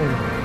Amen.